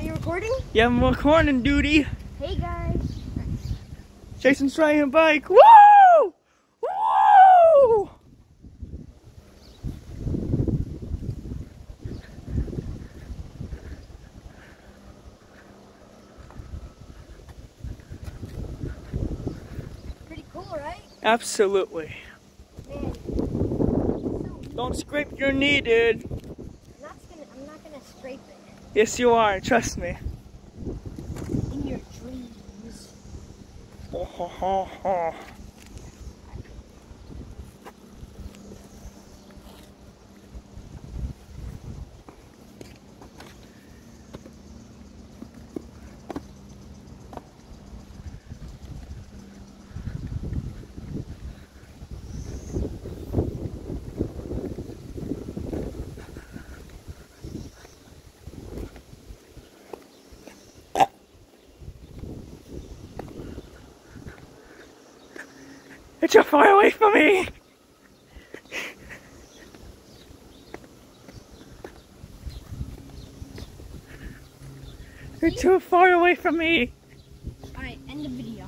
Are you recording? Yeah, I'm recording duty. Hey guys. Jason's riding a bike. Woo! Woo! Pretty cool, right? Absolutely. Man. Don't scrape your knee, dude. I'm not gonna I'm not gonna scrape it Yes, you are. Trust me. in your dreams. Oh, ho, ho, ho, ho. Get your far away from me! You're too far away from me! Alright, end the video.